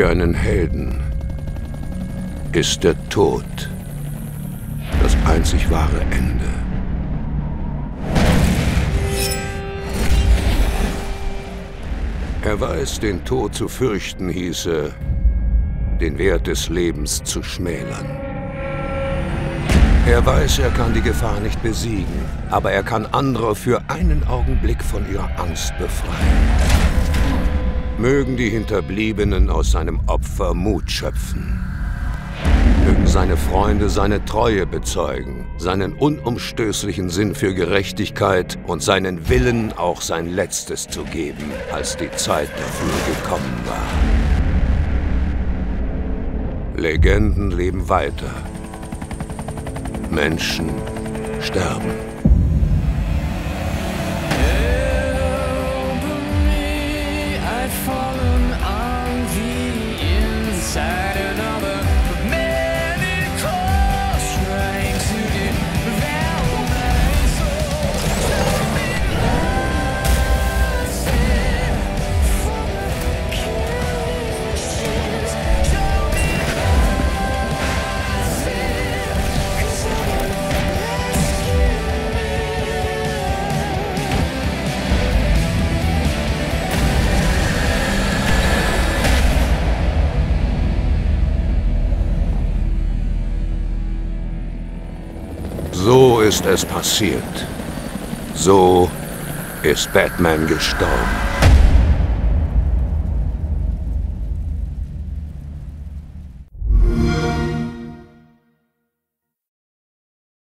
Für einen Helden ist der Tod das einzig wahre Ende. Er weiß, den Tod zu fürchten hieße, den Wert des Lebens zu schmälern. Er weiß, er kann die Gefahr nicht besiegen, aber er kann andere für einen Augenblick von ihrer Angst befreien. Mögen die Hinterbliebenen aus seinem Opfer Mut schöpfen. Mögen seine Freunde seine Treue bezeugen, seinen unumstößlichen Sinn für Gerechtigkeit und seinen Willen, auch sein Letztes zu geben, als die Zeit dafür gekommen war. Legenden leben weiter. Menschen sterben. So ist es passiert. So ist Batman gestorben.